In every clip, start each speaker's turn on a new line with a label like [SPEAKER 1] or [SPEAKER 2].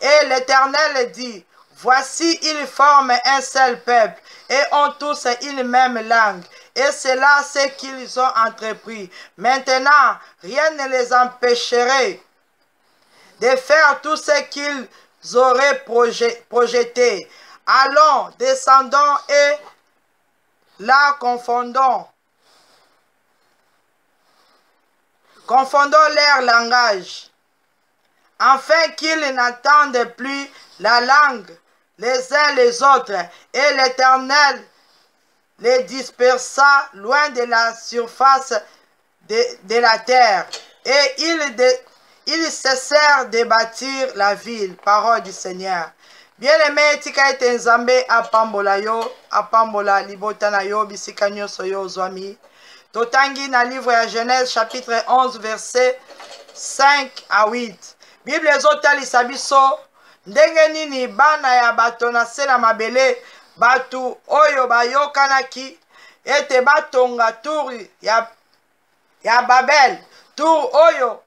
[SPEAKER 1] Et
[SPEAKER 2] l'Éternel dit, Voici, ils forment un seul peuple et ont tous une même langue. Et c'est là ce qu'ils ont entrepris. Maintenant, rien ne les empêcherait de faire tout ce qu'ils auraient projeté. Allons, descendons et la confondons. Confondons leur langage, afin qu'ils n'attendent plus la langue les uns les autres, et l'Éternel les dispersa loin de la surface de, la terre, et ils, il cessèrent de bâtir la ville parole du seigneur bien aimé tika ete nzambe apambola yo apambola libota na yo bisika nyonso yo ozwami totangi na livre ya genèse chapitre 11 verset 5 à 8 bible ezotalisa biso ndenge nini bana ya bato na se na mabele bato oyo bayokanaki ete batonga turi ya ya babel tour oyo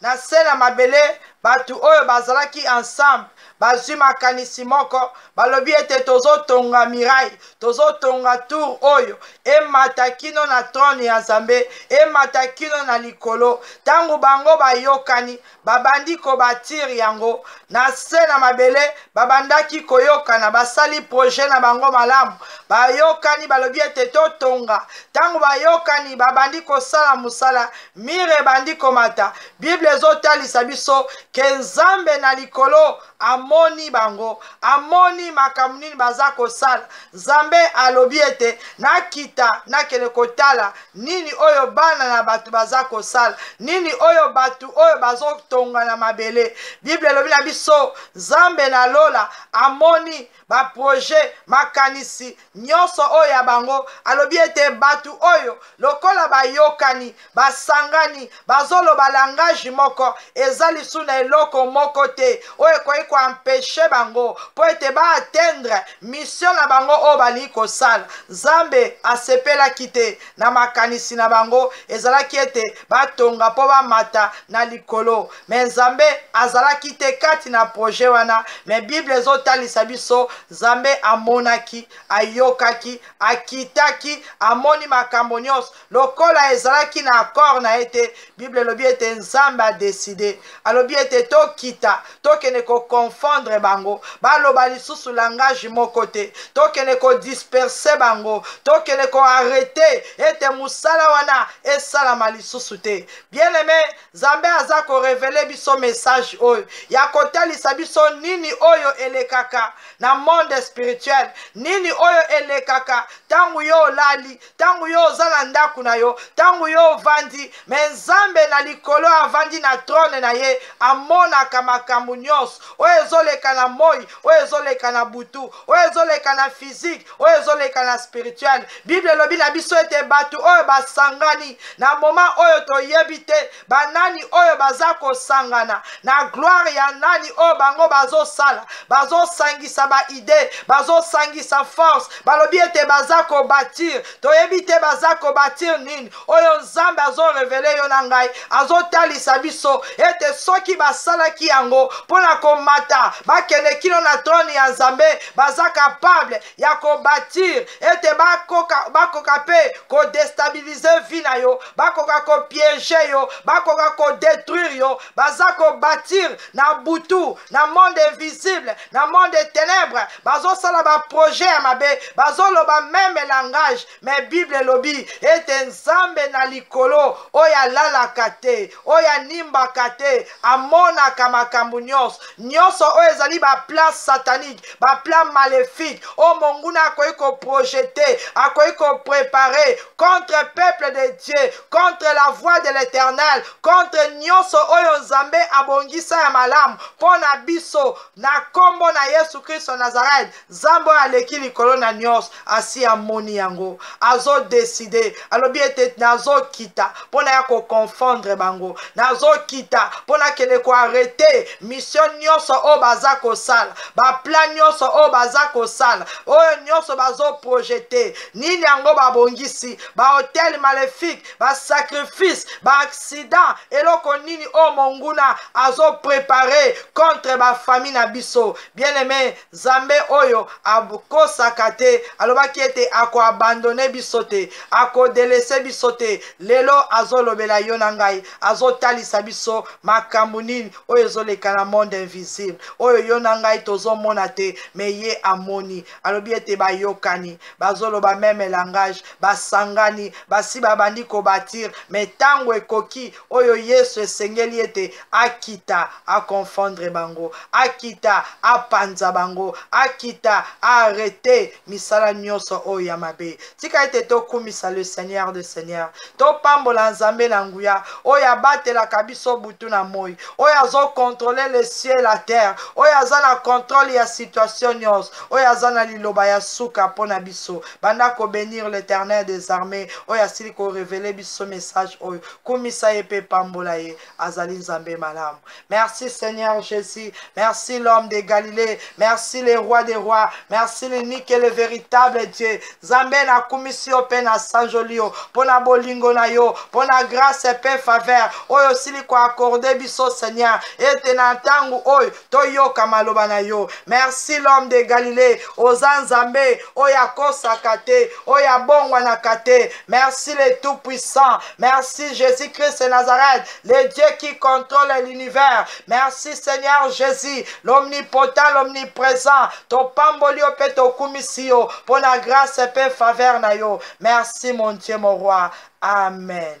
[SPEAKER 2] na se na mabele bato oyo bazalaki ensemble bazwi makanisi moko balobi ete tozotonga mirai tozotonga tour oyo emata kino na trone ya nzambe emata kino na likolo ntango bango bayokani babandi kobatire yango na se na mabele babandaki koyokana basali proje na bango malamu bayokani balobi ete totonga ntango bayokani babandi kosala mosala mire ebandi komata bible ezotalisa biso ke nzambe na likolo amoni bango amoni makambo nini baza kosala nzambe alobi ete nakita nakende kotala nini oyo bana na bato baza kosala nini oyo bato oyo bazotonga na mabele biblia elobi na biso nzambe na lola amoni baproje makanisi nyonso oyo ya bango alobi ete bato oyo lokola bayokani basangani bazoloba langage moko eza lisu na eloko moko te oyo ekoki koampeshe bango mpo ete baatendre misio na bango oyo balingi kosala nzambe asepelaki te na makanisi na bango ezalaki ete batonga mpo bamata na likolo me nzambe azalaki te kati na projet wana me bible ezotalisa biso nzambe amonaki ayokaki akitaki amoni makambo nyonso lokola ezalaki na accord na ye te bible elobi ete nzambe adeside alobi ete tokita tokende koconfondre bango baloba lisusu langage moko te tokende kodisperse bango tokende koarrete ete mosala wana esalama lisusu te bien aime Nzambe aza ko revele biso message oyo ya kotalisa biso nini oyo elekaka na monde spirituel, nini oyo elekaka ntango yo olali, ntango yo oza na ndako na yo, ntango yo ovandi. Me Nzambe na likolo avandi na trone na ye, amonaka makambo nyonso oyo ezoleka na moi, oyo ezoleka na butu, oyo ezoleka na physique, oyo ezoleka na spirituel bible elobi na biso ete bato oyo basangani na moma oyo toyebi te banani oyo baza kosangana na gloire ya nani oyo bango bazosala bazosangisa baide bazosangisa force balobi ete baza kobatir toyebi te baza kobatir nini oyo nzambe azorevele yo na ngai azotalisa biso ete soki basalaki yango mpo na komata bakende kino na trone ya nzambe baza kapable ya kobatire ete bakoka, bakoka mpe kodestabilize vi na yo bakoka kopiege yo bakoka kodetruire yo baza kobatire na butu na monde invisible na monde tenebre bazosala baprojet ya mabe bazoloba meme langage me bible elobi ete nzambe na likolo oyo alalaka te oyo animbaka te amonaka makambo nyonso nyonso oyo ezali baplan satanique baplan maléfique oyo monguna akoki koprojete akoki koprepare contre peuple de dieu contre la voix de l'éternel contre nyonso oyo nzambe abongisa ya malamu mpo na biso na nkombo na yesu kristo nazareth nzambe oyo aleki likolo na nyonso asi amoni yango azodeside alobi ete nazokita mpo na ya koconfondre bango nazokita mpo nakende koarete misio nyonso oyo baza kosala baplan nyonso oyo baza kosala oyo nyonso bazoprojete nini yango babongisi bahotel maléfique basacrifice baaccident eloko nini oyo monguna azoprepare contre bafamille na biso bien aime Nzambe oyo akosaka te alobaki ete akoabandone biso te, akodelese biso te. Lelo azolobela yo na ngai, azotalisa biso makambo nini oyo ezoleka na monde invisible, oyo yo na ngai tozomona te, me ye amoni. Alobi ete bayokani, bazoloba meme langage, basangani, basi babandi kobatir, me ntango ekoki oyo yesu esengeli ete akita aconfondre bango akita apanza bango akita aarete misala nyonso oyo ya mabe tika ete tokumisa le seigneur de seigneur topambola nzambe na nguya oyo abatelaka biso butu na moi oyo azokontrole le ciel la terre oyo aza na controle ya situation nyonso oyo aza na liloba ya suka mpo na biso banda kobenir l'éternel des armées oyo asili korevele biso message oyo kumisa ye mpe pambola ye azali nzambe malamu merci seigneur jésus merci l'homme de galilée merci le roi des rois merci l'unique et le véritable dieu nzambe nakumisi yo mpe nasanjoli yo mpo na bolingo na yo mpo na grâce mpe faveur oyo osili koakorde biso seigneur ete na ntango oyo toyoka maloba na yo merci l'homme de galilée oza nzambe oyo akosaka te oyo abongwanaka te merci le tout puissant merci jésus christ de nazareth le dieu qui contrôle l'univers merci seigneur jésus l'omnipotent l'omniprésent topamboli yo mpe tokumisi yo mpo na grâce mpe faveur na yo merci mon dieu mon roi amen